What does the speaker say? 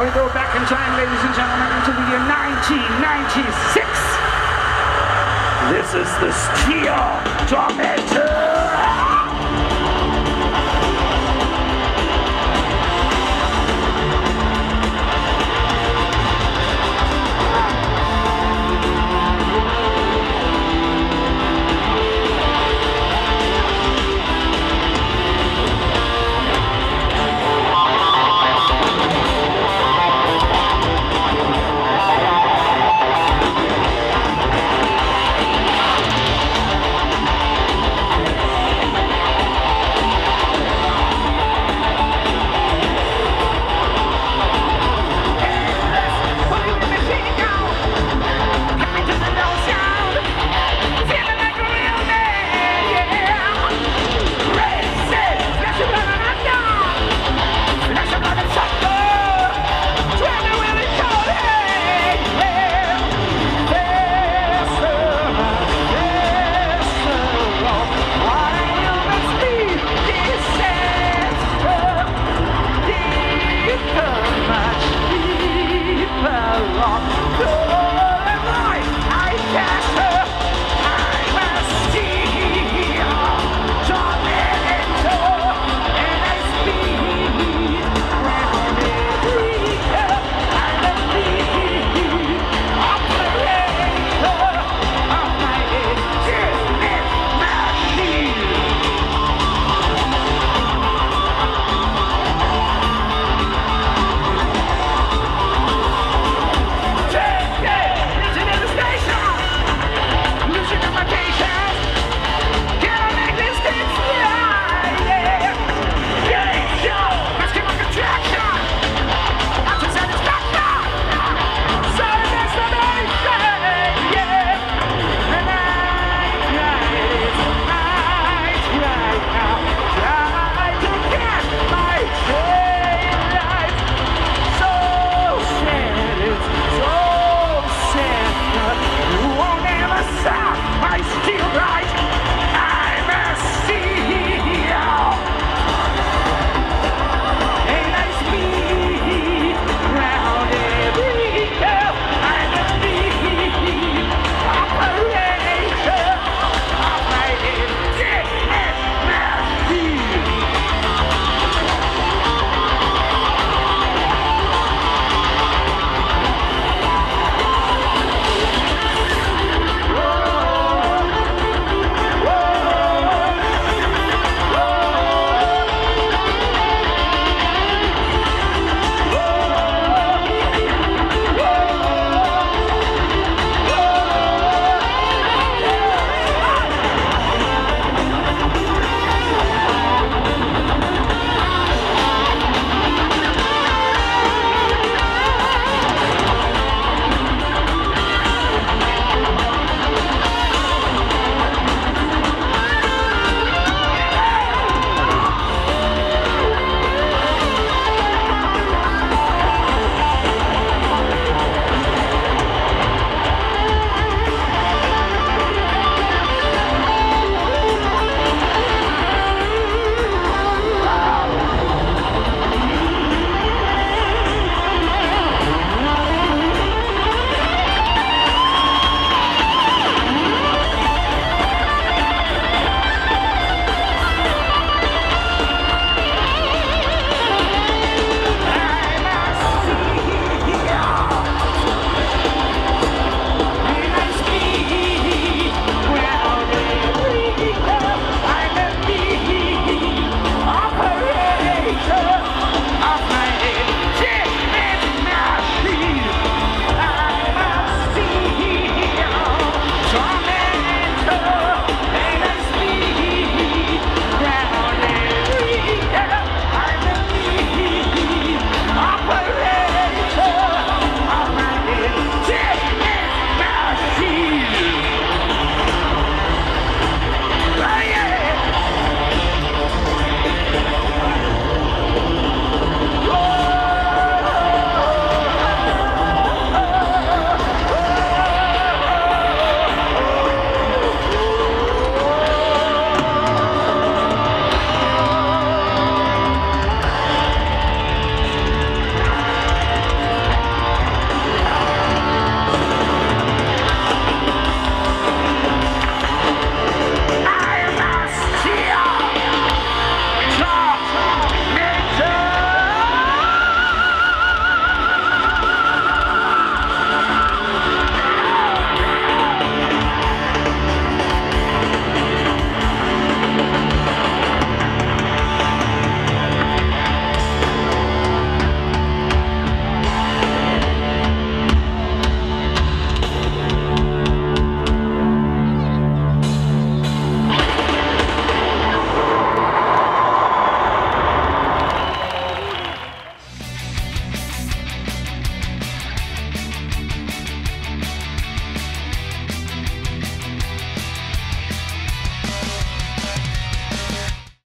Now we go back in time, ladies and gentlemen, into the year 1996. This is the Steel Tormentor.